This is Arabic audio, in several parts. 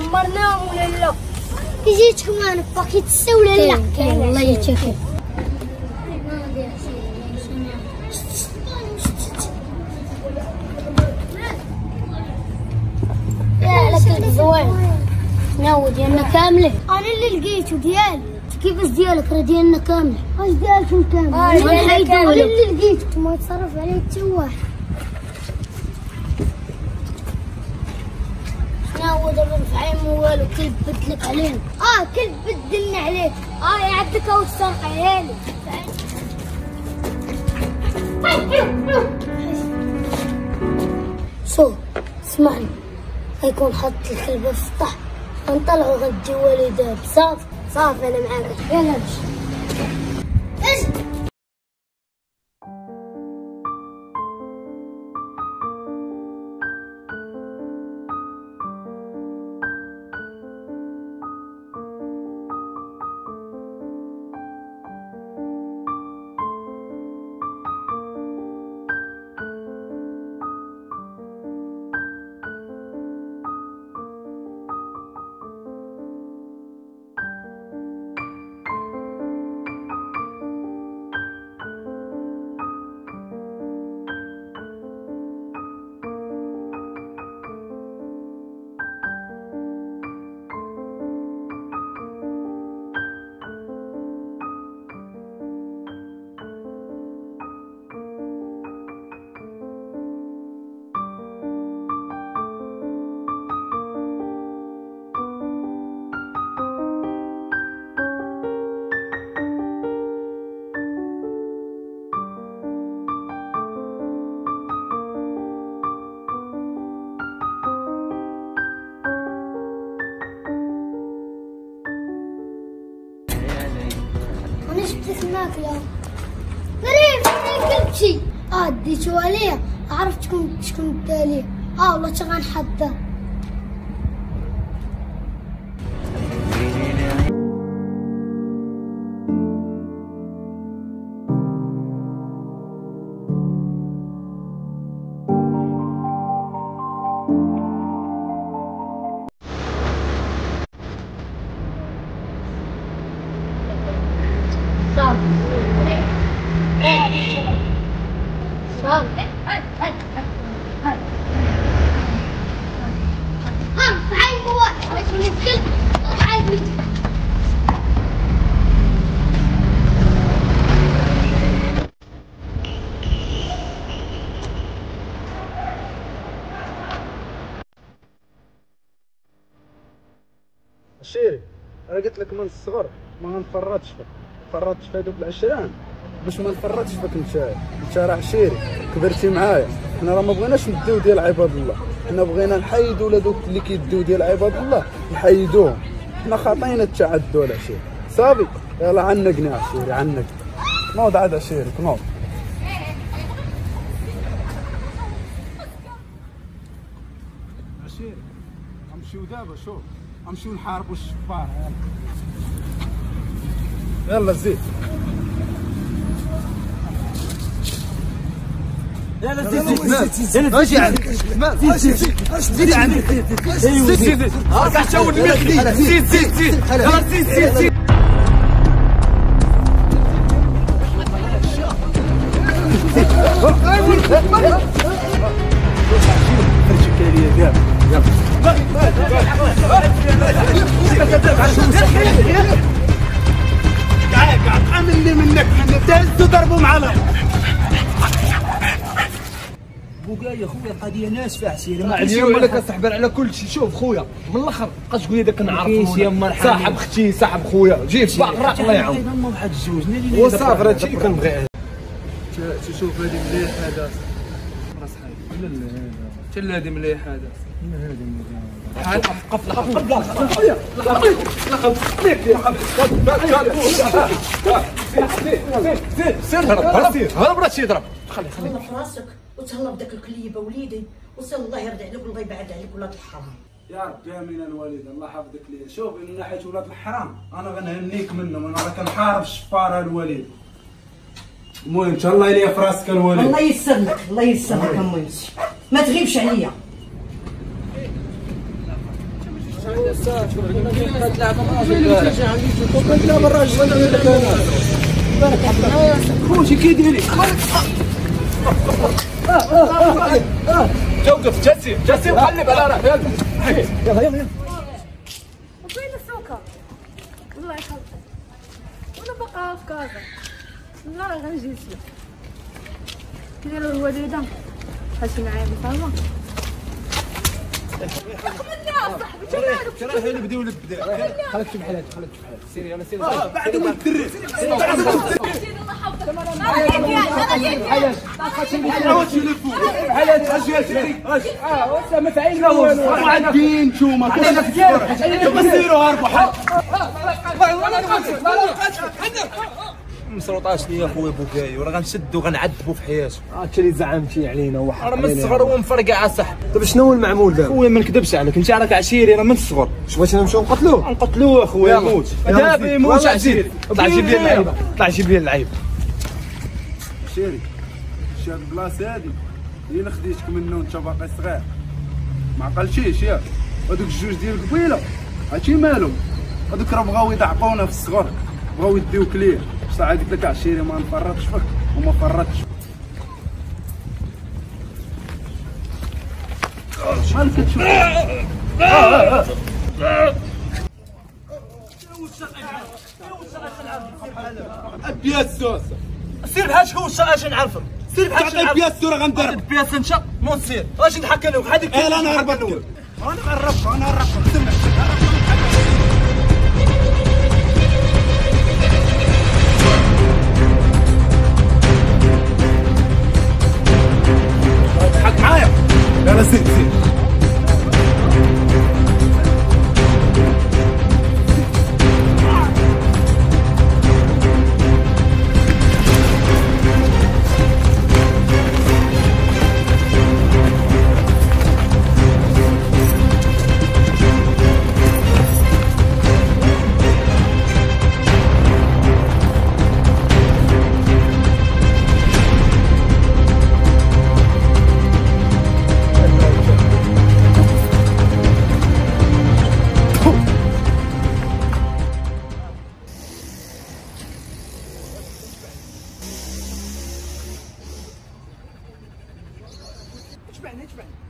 عمرناهم ولا لا جيتكم أنا باقي تسا ولا لا؟ والله يتشكر لا لك الزوين شنو ديالنا كاملة. أنا اللي لقيته ديالي كيفاش ديالك راه ديالنا كاملة. واش ديالكم كامل؟ آه، أنا. اللي لقيته. ما يتصرف عليه حتى واحد. نفعل مو والو كيف بدلك علينا آه كل بدلنا عليك. آه يعدك أو السرق عيالي شوف اسمعني. غيكون حط الكلبة في السطح غنطلعو غتجي والدها صافي صافي أنا معاك. يلا. مشي جبت الماكله غريب أنا قلت آه ديتو عليا عرفت شكون شكون دالي آه والله تا غنحضر الكلب عايز شيري أنا قلت لك من الصغر ما نفرطش فيك. فرطت في هذوك العشران. باش ما نفرطش فيك انت انت راه عشيري كبرتي معايا. حنا راه ما بغيناش نديو ديال عباد الله. حنا بغينا نحيدوا لهذوك اللي كيديو ديال عباد الله. نحيدوهم. حنا خاطينا التعدوا على عشيري صافي. يلا عنقني عشيري عنقني نوض عاد عشيري نوض. عشيري غنمشيو دابا شوف. غنمشيو نحاربوا الشفار يلا يلا زيد زيد زيد زيد يلا زيد عندك زيد زيد زيد زيد زيد. زيد راك تشاور المخلي زيد زيد زيد. يلا زيد زيد زيد. تهزوا ضربوا معنا بوكا يا خويا القضية ناشفه عسيري ما ما كاينش اليوم يوم أنا كنصحبر على كل شيء. شوف خويا من الأخر بقاش تقول لي داك نعرفو يا مرحبا. صاحب أختي صاحب خويا. جيب باقراق الله يعاون. واحد الجوج وصافي راه هادشي اللي كنبغي تشوف هذه مليح هذا. راس حي لا هذه مليح؟ هذا قف لقف يا وليدي وصل الله الله يحفظك لي شوف ولاد الحرام أنا غنهنيك منهم أنا راه كنحارب الشفاره المهم لي في راسك الوالد الله يسر لك الله يسر لك امي ما تغيبش عليا خوتي كيديري توقف جسم جسم قلب على راه يلا يلا يلا وفين السكر؟ الله يخلصك وأنا بقى في كازا لا راه غنجي نسلك كيديروا الوالده حاشي معايا بصالة هنا بديو نبدا خليك في بحالات خليك في بحالات سيري يلا سيري بعد ما تدري بحالات اش يا سيدي اش آه وسا ما تعين معدين نتوما سيروا هربوا مسروطاش ليا خويا بوكاي وراه غنشدو غنعذبو في حياته هادشي اللي زعمتي علينا راه وحق من الصغر هو مفرقع صح طيب شنو هو المعمول دابا؟ خويا ما نكذبش عليك. انت راك عشيري راه من الصغر. شو بغيتي نمشيو نقتلوه. نقتلوه اخويا. يموت. دابا. يموت. عشيري. طلع جيب لي اللعيبة. طلع جيب لي اللعيبة. شيري شي هاد البلاصه هادي. هي اللي خديتك منه وانت باقي صغير. ما عقلتيش ياك هادوك الجوج ديال قبيله هادشي مالهم. هادوك راه بغاو يضعفونا في الصغر. بغاو يديوك ليا بصح قلت لك عشيري ما نفرطش فيك وما فرطتش مالك كتشوف بياسو سير بحال هو الشا أش نعرفك سير بحال تعطي بياسو راه غندير. بياسو انت مون سير اش نحكى لك هذيك إيه لا أنا هربت أنا غنربح أنا هربح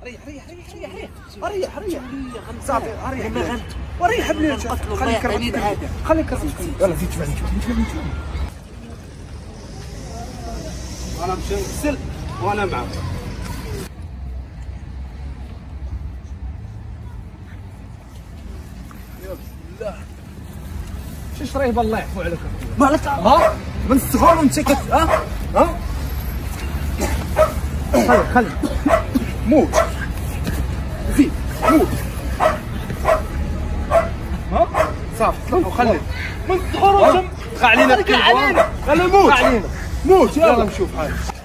ريح ريح صافي ريح وريح بلي خليك ربط خليك ربط يلا زيد تبعني أنا مشي نغسل وأنا معاك شي شريبه الله يعفو عليك مالك ها من الصغر وانت كت ها ها خلي خلي موت. زيد موت. صافي طلعوا خلي. من الصغر وانت علينا علينا خلي موت. علينا موت. يلا. نشوف حالك